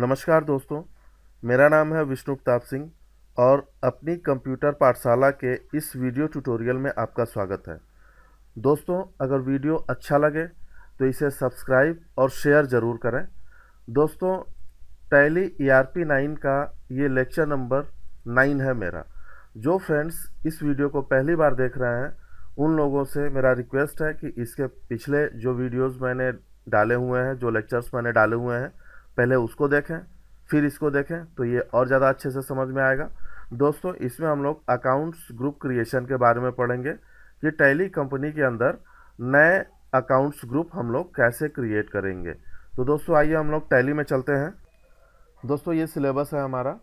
नमस्कार दोस्तों, मेरा नाम है विष्णु प्रताप सिंह और अपनी कंप्यूटर पाठशाला के इस वीडियो ट्यूटोरियल में आपका स्वागत है। दोस्तों, अगर वीडियो अच्छा लगे तो इसे सब्सक्राइब और शेयर ज़रूर करें। दोस्तों, Tally E R P nine का ये लेक्चर नंबर नाइन है मेरा। जो फ्रेंड्स इस वीडियो को पहली बार देख रहे हैं, उन लोगों से मेरा रिक्वेस्ट है कि इसके पिछले जो वीडियोस मैंने डाले हुए हैं, जो लेक्चर्स मैंने डाले हुए हैं पहले उसको देखें, फिर इसको देखें तो ये और ज़्यादा अच्छे से समझ में आएगा। दोस्तों, इसमें हम लोग अकाउंट्स ग्रुप क्रिएशन के बारे में पढ़ेंगे, कि टैली कंपनी के अंदर नए अकाउंट्स ग्रुप हम लोग कैसे क्रिएट करेंगे। तो दोस्तों, आइए हम लोग टैली में चलते हैं। दोस्तों, ये सिलेबस है हमारा।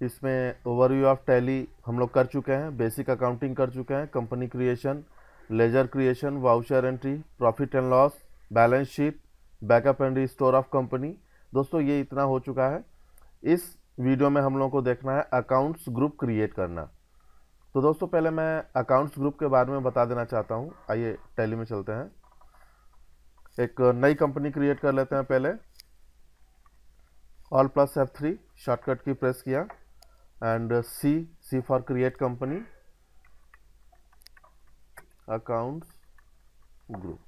इसमें ओवरव्यू ऑफ़ टैली हम लोग कर चुके हैं बेसिक अकाउंटिंग कर चुके हैं company creation ledger creation voucher entry profit and loss balance sheet backup and restore of company. दोस्तों, ये इतना हो चुका है। इस वीडियो में हम लोगों को देखना है अकाउंट्स ग्रुप क्रिएट करना। तो दोस्तों, पहले मैं अकाउंट्स ग्रुप के बारे में बता देना चाहता हूँ। आइए, टैली में चलते हैं। एक नई कंपनी क्रिएट कर लेते हैं पहले। Alt plus F three shortcut की प्रेस किया। And C C for create company accounts group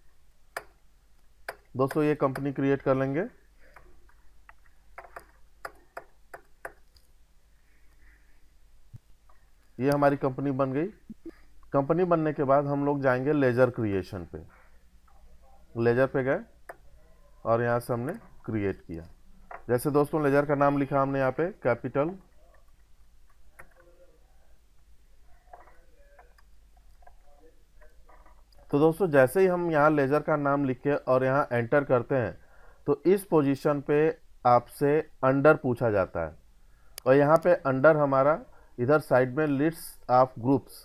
दोस्तों, ये कंपनी क्रिएट कर लेंगे। ये हमारी कंपनी बन गई। कंपनी बनने के बाद हम लोग जाएँगे लेजर क्रिएशन पे। लेजर पे गए और यहाँ से हमने क्रिएट किया। जैसे दोस्तों लेजर का नाम लिखा हमने यहाँ पे कैपिटल तो दोस्तों, जैसे ही हम यहाँ लेजर का नाम लिख के और यहाँ एंटर करते हैं तो इस पोजीशन पे आपसे अंडर पूछा जाता है। और यहाँ पे अंडर हमारा, इधर साइड में लिस्ट ऑफ़ ग्रुप्स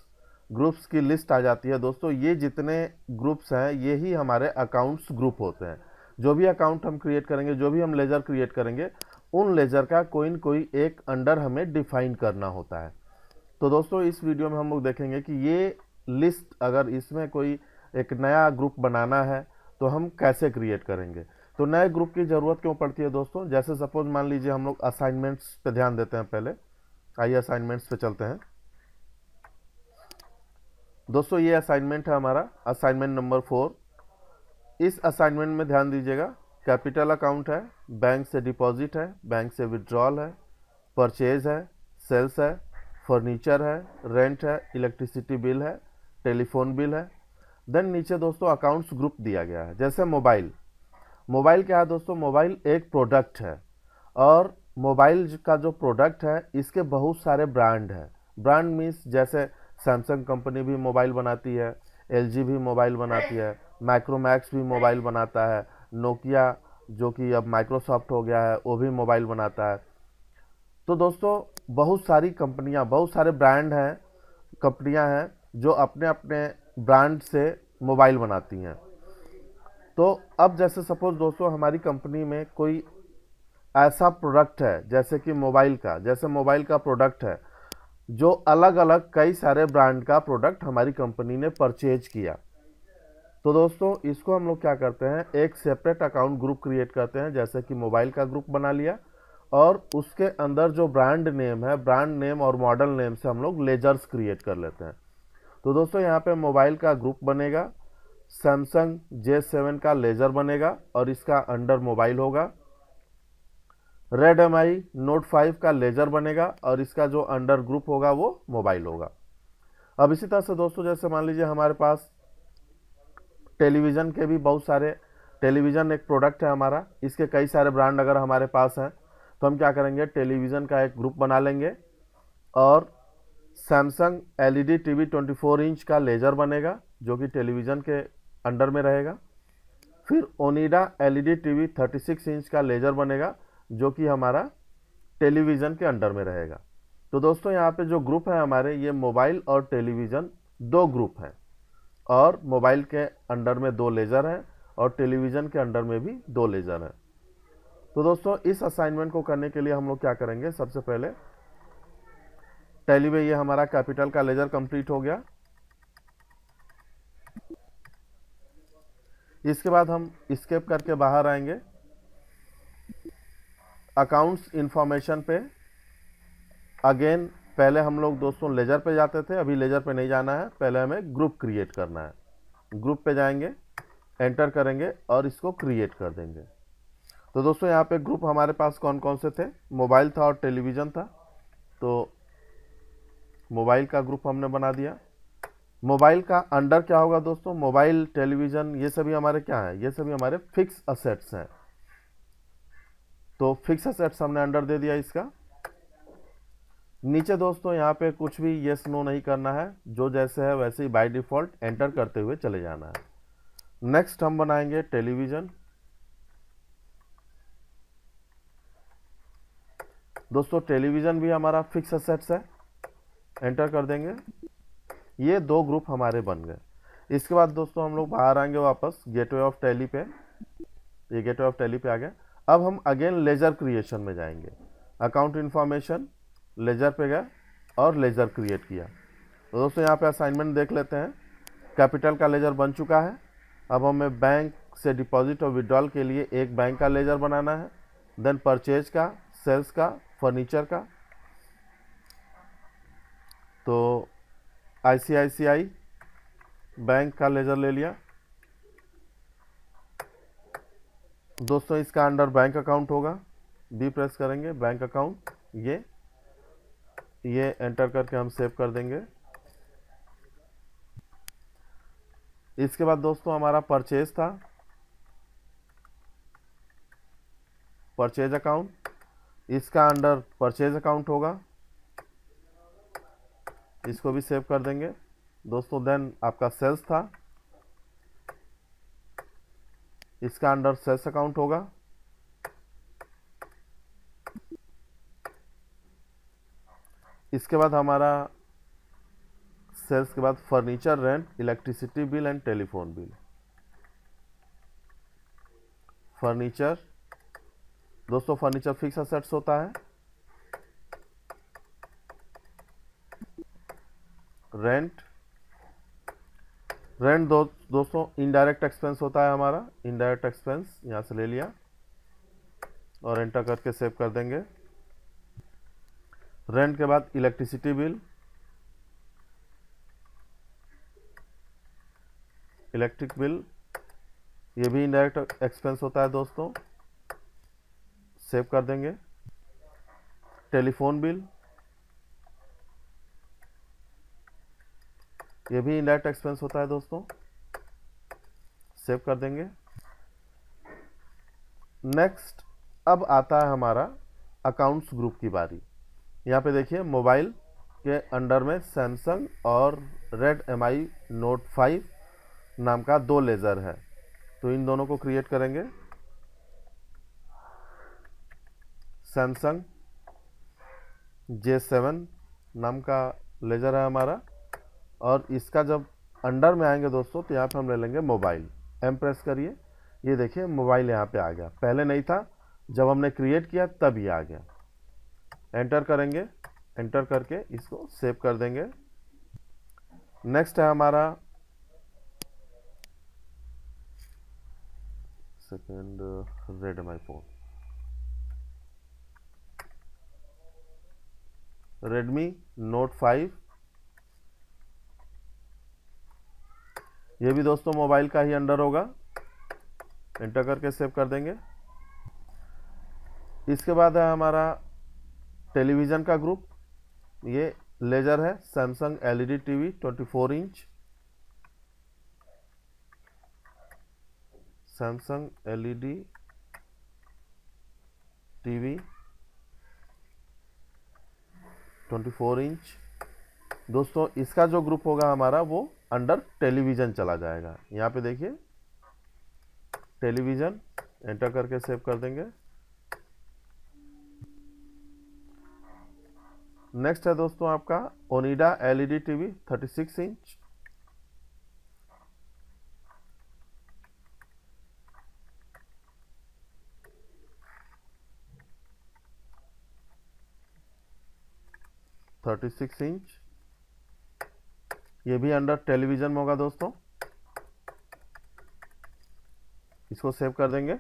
ग्रुप्स की लिस्ट आ जाती है। दोस्तों, ये जितने ग्रुप्स हैं, ये ही हमारे अकाउंट्स ग्रुप होते हैं। जो भी अकाउंट हम क्रिएट करेंगे, जो भी हम लेजर क्रिएट करेंगे, उन लेजर का कोई न कोई एक अंडर हमें डिफाइन करना होता है। तो दोस्तों, इस वीडियो में हम लोग देखेंगे कि ये लिस्ट अगर इसमें कोई एक नया ग्रुप बनाना है तो हम कैसे क्रिएट करेंगे? तो नए ग्रुप की ज़रूरत क्यों पड़ती है दोस्तों? जैसे सपोज़ मान लीजिए हम लोग असाइनमेंट्स पे ध्यान देते हैं पहले। आइए असाइनमेंट्स पे चलते हैं। दोस्तों, ये असाइनमेंट है हमारा असाइनमेंट नंबर फोर इस असाइनमेंट में ध्यान दीजिएगा कैपिटल अकाउंट है बैंक से डिपॉजिट है बैंक से विड्रॉल है परचेज है सेल्स है फर्नीचर है रेंट है इलेक्ट्रिसिटी बिल है टेलीफोन बिल है देन नीचे दोस्तों अकाउंट्स ग्रुप दिया गया है। जैसे मोबाइल मोबाइल क्या है दोस्तों? मोबाइल एक प्रोडक्ट है। और मोबाइल का जो प्रोडक्ट है, इसके बहुत सारे ब्रांड हैं। ब्रांड मीन्स जैसे सैमसंग कंपनी भी मोबाइल बनाती है एलजी भी मोबाइल बनाती है माइक्रोमैक्स भी मोबाइल बनाता है नोकिया जो कि अब माइक्रोसॉफ्ट हो गया है, वो भी मोबाइल बनाता है। तो दोस्तों, बहुत सारी कंपनियाँ बहुत सारे ब्रांड हैं कंपनियाँ हैं, जो अपने अपने ब्रांड से मोबाइल बनाती हैं। तो अब जैसे सपोज़ दोस्तों, हमारी कंपनी में कोई ऐसा प्रोडक्ट है, जैसे कि मोबाइल का, जैसे मोबाइल का प्रोडक्ट है, जो अलग अलग कई सारे ब्रांड का प्रोडक्ट हमारी कंपनी ने परचेज किया। तो दोस्तों, इसको हम लोग क्या करते हैं, एक सेपरेट अकाउंट ग्रुप क्रिएट करते हैं, जैसे कि मोबाइल का ग्रुप बना लिया, और उसके अंदर जो ब्रांड नेम है, ब्रांड नेम और मॉडल नेम से हम लोग लेजर्स क्रिएट कर लेते हैं। तो दोस्तों, यहाँ पे मोबाइल का ग्रुप बनेगा, सैमसंग जे सेवन का लेज़र बनेगा और इसका अंडर मोबाइल होगा। रेड एम आई नोट फाइव का लेज़र बनेगा और इसका जो अंडर ग्रुप होगा वो मोबाइल होगा। अब इसी तरह से दोस्तों, जैसे मान लीजिए हमारे पास टेलीविज़न के भी बहुत सारे, टेलीविज़न एक प्रोडक्ट है हमारा, इसके कई सारे ब्रांड अगर हमारे पास हैं तो हम क्या करेंगे, टेलीविज़न का एक ग्रुप बना लेंगे और सैमसंग एलईडी टीवी 24 इंच का लेजर बनेगा, जो कि टेलीविज़न के अंडर में रहेगा। फिर ओनिडा एलईडी टीवी 36 इंच का लेजर बनेगा, जो कि हमारा टेलीविज़न के अंडर में रहेगा। तो दोस्तों, यहाँ पे जो ग्रुप है हमारे, ये मोबाइल और टेलीविज़न दो ग्रुप हैं। और मोबाइल के अंडर में दो लेज़र हैं, और टेलीविज़न के अंडर में भी दो लेज़र हैं। तो दोस्तों, इस असाइनमेंट को करने के लिए हम लोग क्या करेंगे? सबसे पहले टैली में ये हमारा कैपिटल का लेजर कंप्लीट हो गया। इसके बाद हम स्केप करके बाहर आएँगे। अकाउंट्स इंफॉर्मेशन पे। अगेन पहले हम लोग दोस्तों लेजर पे जाते थे, अभी लेजर पे नहीं जाना है। पहले हमें ग्रुप क्रिएट करना है। ग्रुप पे जाएँगे एंटर करेंगे और इसको क्रिएट कर देंगे। तो दोस्तों यहाँ पे ग्रुप हमारे पास कौन कौन से थे? मोबाइल था और टेलीविज़न था। तो मोबाइल का ग्रुप हमने बना दिया। मोबाइल का अंडर क्या होगा दोस्तों? मोबाइल, टेलीविज़न, ये सभी हमारे क्या हैं? ये सभी हमारे फिक्स असेट्स हैं। तो फिक्स असेट्स हमने अंडर दे दिया इसका। नीचे दोस्तों यहाँ पे कुछ भी येस नो नहीं करना है। जो जैसे है वैसे ही बाय डिफ़ॉल्ट एंटर करते हुए चले जाना है। नेक्स्ट हम बनाएँगे टेलीविज़न। दोस्तों टेलीविज़न भी हमारा फिक्स असेट्स है। एंटर कर देंगे। ये दो ग्रुप हमारे बन गए। इसके बाद दोस्तों हम लोग बाहर आएँगे वापस गेटवे ऑफ़ टैली पे। ये गेटवे ऑफ़ टैली पे आ गया। अब हम अगेन लेजर क्रिएशन में जाएँगे। अकाउंट इन्फॉर्मेशन लेजर पे गए और लेजर क्रिएट किया। तो दोस्तों यहाँ पे असाइनमेंट देख लेते हैं। कैपिटल का लेजर बन चुका है। अब हमें बैंक से डिपॉजिट और विड्रॉल के लिए एक बैंक का लेजर बनाना है। देन परचेज का सेल्स का फर्नीचर का। तो आईसीआईसीआई बैंक का लेजर ले लिया। दोस्तों, इसका अंडर बैंक अकाउंट होगा। बी प्रेस करेंगे बैंक अकाउंट ये ये एंटर करके हम सेव कर देंगे। इसके बाद दोस्तों, हमारा परचेज था। परचेज अकाउंट इसका अंडर परचेज अकाउंट होगा। इसको भी सेव कर देंगे। दोस्तों देन आपका सेल्स था। इसका अंडर सेल्स अकाउंट होगा। इसके बाद हमारा सेल्स के बाद furniture rent electricity bill and telephone bill furniture दोस्तों फर्नीचर फिक्स असेट्स होता है। रेंट रेंट दो, दोस्तों इनडायरेक्ट एक्सपेंस होता है हमारा इनडायरेक्ट एक्सपेंस यहाँ से ले लिया और एंटर करके सेव कर देंगे। रेंट के बाद इलेक्ट्रिसिटी बिल इलेक्ट्रिक बिल ये भी इनडायरेक्ट एक्सपेंस होता है दोस्तों सेव कर देंगे। टेलीफोन बिल ये भी इनडायरेक्ट एक्सपेंस होता है दोस्तों। सेव कर देंगे। नेक्स्ट अब आता है हमारा अकाउंट्स ग्रुप की बारी। यहाँ पे देखिए मोबाइल के अंडर में सैमसंग और red M I note five नाम का दो लेज़र है। तो इन दोनों को क्रिएट करेंगे। सैमसंग जे सेवन नाम का लेज़र है हमारा। और इसका जब अंडर में आएँगे दोस्तों तो यहाँ पे हम ले लेंगे मोबाइल। एम प्रेस करिए। ये देखिए, मोबाइल यहाँ पे आ गया। पहले नहीं था, जब हमने क्रिएट किया, तब ये आ गया। एंटर करेंगे। एंटर करके इसको सेव कर देंगे। नेक्स्ट है हमारा। Second red my phone Redmi note five ये भी दोस्तों मोबाइल का ही अंडर होगा। एंटर करके सेव कर देंगे। इसके बाद है हमारा टेलीविज़न का ग्रुप ये लेजर है Samsung LED TV 24 inch Samsung LED TV 24 inch दोस्तों, इसका जो ग्रुप होगा हमारा वो अंडर टेलीविज़न चला जाएगा। यहाँ पे देखिए, टेलीविज़न, एंटर करके सेव कर देंगे। नेक्स्ट है दोस्तों आपका Onida LED TV 36 inch. Thirty six inch. ये भी अंडर टेलीविज़न होगा दोस्तों। इसको सेव कर देंगे।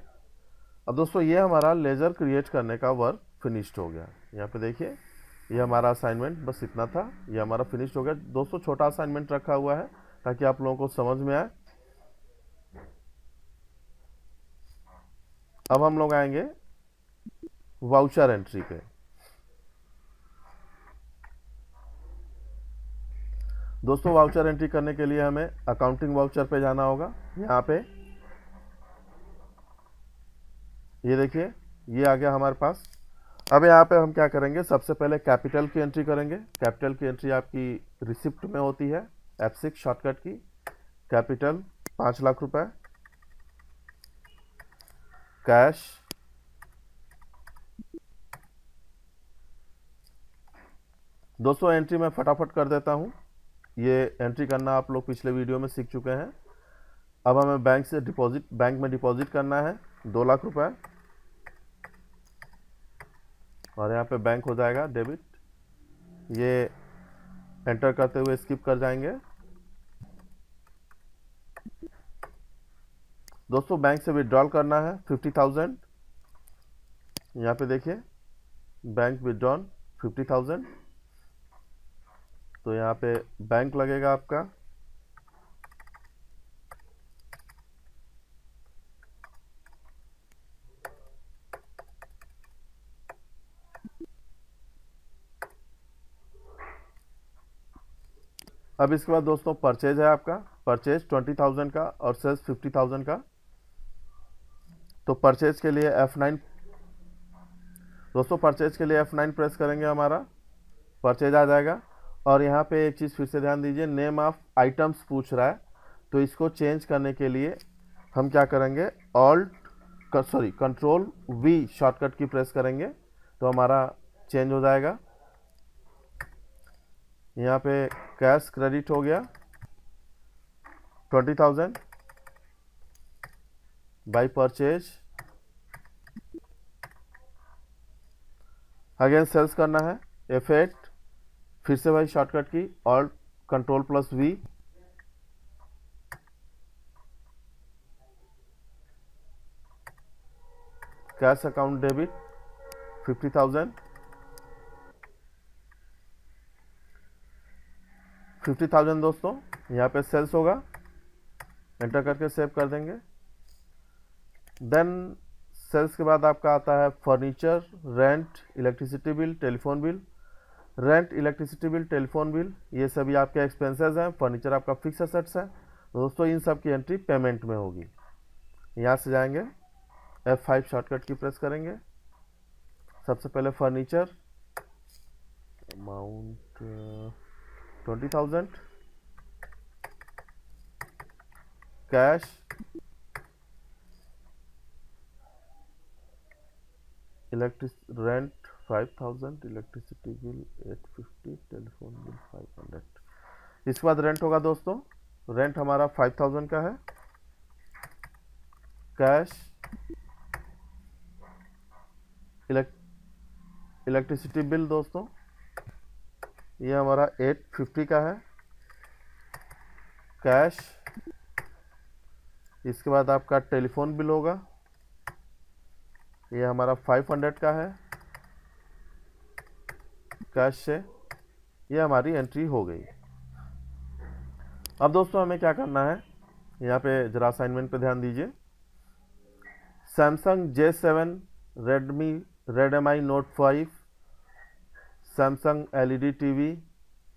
अब दोस्तों, ये हमारा लेज़र क्रिएट करने का वर्क फिनिश्ड हो गया। यहाँ पे देखिए, ये हमारा असाइनमेंट बस इतना था। ये हमारा फिनिश्ड हो गया। दोस्तों, छोटा असाइनमेंट रखा हुआ है, ताकि आप लोगों को समझ में आए। अब हम लोग आएँगे वाउचर एंट्री पे। दोस्तों वाउचर एंट्री करने के लिए हमें अकाउंटिंग वाउचर पे जाना होगा। यहाँ पे ये देखिए, ये आ गया हमारे पास। अब यहाँ पे हम क्या करेंगे, सबसे पहले कैपिटल की एंट्री करेंगे। कैपिटल की एंट्री आपकी रिसिप्ट में होती है F six shortcut key. Capital पाँच लाख रुपए। कैश दोस्तों एंट्री मैं फटाफट कर देता हूँ। ये एंट्री करना आप लोग पिछले वीडियो में सीख चुके हैं। अब हमें बैंक से डिपॉजिट बैंक में डिपॉजिट करना है, दो लाख रुपए। और यहाँ पे बैंक हो जाएगा डेबिट ये एंटर करते हुए स्किप कर जाएँगे। दोस्तों बैंक से विड्रॉल करना है फिफ्टी थाउज़ेंड यहाँ पे देखिए बैंक विड्रॉल फिफ्टी थाउज़ेंड तो यहाँ पे बैंक लगेगा आपका। अब इसके बाद दोस्तों परचेज है आपका। परचेज ट्वेंटी थाउज़ेंड का और सेल्स फिफ्टी थाउज़ेंड का। तो परचेज के लिए एफ़ नाइन दोस्तों परचेज के लिए एफ़ नाइन प्रेस करेंगे हमारा। परचेज आ जाएगा। और यहाँ पे एक चीज़ फिर से ध्यान दीजिए नेम ऑफ़ आइटम्स पूछ रहा है। तो इसको चेंज करने के लिए हम क्या करेंगे? Alt sorry control V shortcut key press करेंगे तो हमारा चेंज हो जाएगा। यहाँ पे कैश क्रेडिट हो गया twenty thousand by purchase again sales करना है एफ़ फिर से भाई शॉर्टकट की और control plus V cash account debit fifty thousand fifty thousand दोस्तों, यहाँ पे सेल्स होगा। एंटर करके सेव कर देंगे। देन सेल्स के बाद आपका आता है furniture rent electricity bill telephone bill rent electricity bill telephone bill ये सभी आपके एक्सपेंसेस हैं फर्नीचर आपका फिक्स असेट्स है। दोस्तों, इन सब की एंट्री पेमेंट में होगी। यहाँ से जाएँगे F five shortcut key press करेंगे। सबसे पहले furniture amount twenty thousand cash electric rent five thousand electricity bill eight fifty telephone bill five hundred इसके बाद रेंट होगा दोस्तों। रेंट हमारा फाइव थाउज़ेंड का है। कैश इलेक्ट्रिसिटी बिल दोस्तों। ये हमारा एट फिफ्टी का है। कैश इसके बाद आपका टेलीफोन बिल होगा। ये हमारा फाइव हंड्रेड का है। कैश से ये हमारी एंट्री हो गई। अब दोस्तों हमें क्या करना है? यहाँ पे जरा असाइनमेंट पे ध्यान दीजिए। Samsung J seven Redmi red M I note five Samsung LED TV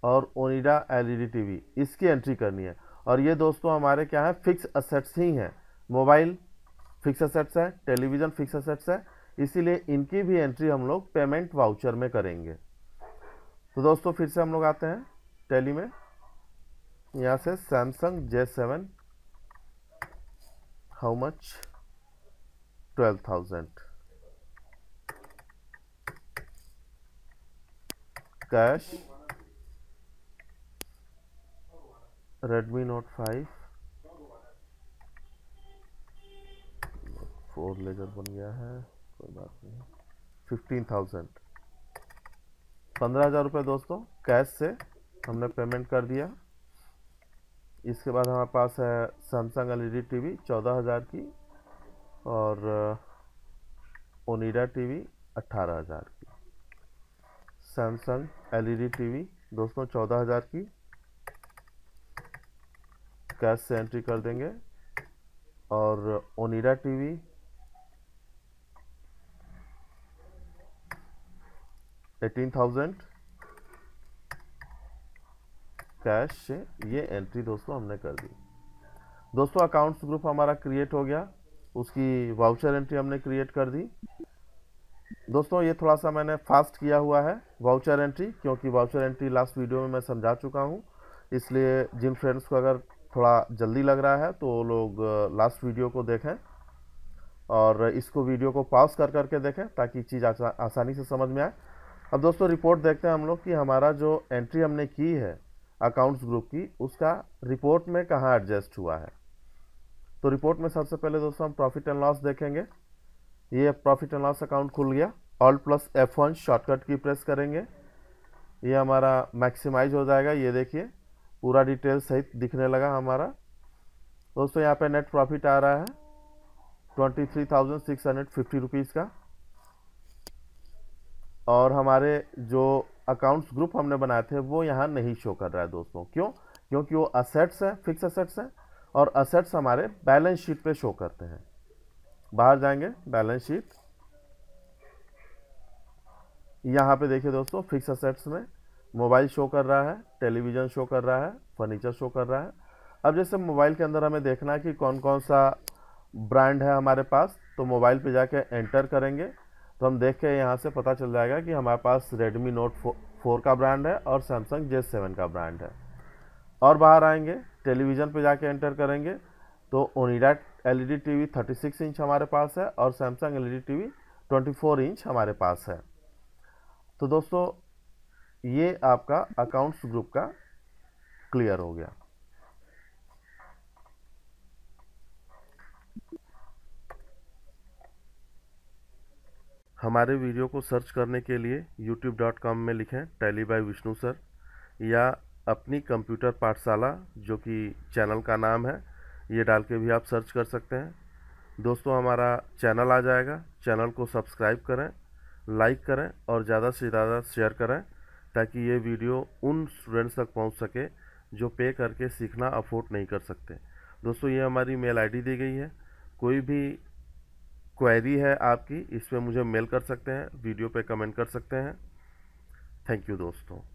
और ओनिडा एलईडी टीवी इसकी एंट्री करनी है। और ये दोस्तों हमारे क्या है? फिक्स असेट्स ही हैं। मोबाइल फिक्स असेट्स है टेलीविज़न फिक्स असेट्स है। इसीलिए इनकी भी एंट्री हम लोग पेमेंट वाउचर में करेंगे। तो दोस्तों, फिर से हम लोग आते हैं टेली में। यहाँ से Samsung J seven how much twelve thousand cash Redmi note five four ledger बन गया है, कोई बात नहीं। फिफ्टीन थाउज़ेंड पंद्रह हज़ार रुपये दोस्तों कैश से हमने पेमेंट कर दिया। इसके बाद हमारे पास है Samsung L E D T V चौदह हज़ार की और ओनिडा टीवी अट्ठारह हज़ार की। सैमसंग एलईडी टीवी दोस्तों चौदह हज़ार की। कैश से एंट्री कर देंगे और ओनिडा टीवी एटीन कैश से ये एंट्री दोस्तों हमने कर दी। दोस्तों अकाउंट्स ग्रुप हमारा क्रिएट हो गया। उसकी वाउचर एंट्री हमने क्रिएट कर दी। दोस्तों, ये थोड़ा सा मैंने फास्ट किया हुआ है वाउचर एंट्री क्योंकि वाउचर एंट्री लास्ट वीडियो में मैं समझा चुका हूँ। इसलिए जिन फ्रेंड्स को अगर थोड़ा जल्दी लग रहा है तो लोग लास्ट वीडियो को देखें। और इसको वीडियो को पॉज कर करके देखें, ताकि चीज़ आसानी से समझ में आए। अब दोस्तों रिपोर्ट देखते हैं हम लोग कि हमारा जो एंट्री हमने की है अकाउंट्स ग्रुप की, उसका रिपोर्ट में कहाँ एडजस्ट हुआ है। तो रिपोर्ट में सबसे पहले दोस्तों, हम प्रॉफिट एंड लॉस देखेंगे। ये प्रॉफिट एंड लॉस अकाउंट खुल गया। Alt plus F one shortcut key press करेंगे। ये हमारा मैक्सिमाइज हो जाएगा। ये देखिए, पूरा डिटेल सहित दिखने लगा हमारा। दोस्तों, यहाँ पे नेट प्रॉफिट आ रहा है। Twenty three thousand six hundred fifty rupees का। और हमारे जो अकाउंट्स ग्रुप हमने बनाए थे, वो यहाँ नहीं शो कर रहा है दोस्तों। क्यों? क्योंकि वो असेट्स हैं फिक्स असेट्स हैं, और असेट्स हमारे बैलेंस शीट पे शो करते हैं। बाहर जाएँगे बैलेंस शीट यहाँ पे देखिए दोस्तों फिक्स असेट्स में मोबाइल शो कर रहा है टेलीविज़न शो कर रहा है फर्नीचर शो कर रहा है। अब जैसे मोबाइल के अंदर हमें देखना है कि कौन कौन सा ब्रांड है हमारे पास तो मोबाइल पे जाके एंटर करेंगे। तो हम देख के यहाँ से पता चल जाएगा कि हमारे पास Redmi Note फोर का ब्रांड है और Samsung J7 का ब्रांड है। और बाहर आएँगे टेलीविज़न पे जाके एंटर करेंगे तो Onida L E TV 36 inch हमारे पास है और सैमसंग ई टीवी 24 इंच हमारे पास है। तो दोस्तों, ये आपका अकाउंट्स ग्रुप का क्लियर हो गया। हमारे वीडियो को सर्च करने के लिए youtube.com में लिखें टैली बाय विष्णु सर, या अपनी कंप्यूटर पाठशाला, जो कि चैनल का नाम है, ये डाल के भी आप सर्च कर सकते हैं। दोस्तों, हमारा चैनल आ जाएगा। चैनल को सब्सक्राइब करें, लाइक करें, और ज़्यादा से ज़्यादा शेयर करें, ताकि ये वीडियो उन स्टूडेंट्स तक पहुँच सके, जो पे करके सीखना अफोर्ड नहीं कर सकते। दोस्तों, ये हमारी मेल आईडी दी गई है। कोई भी क्वेरी है आपकी इस पर मुझे मेल कर सकते हैं वीडियो पे कमेंट कर सकते हैं। थैंक यू दोस्तों।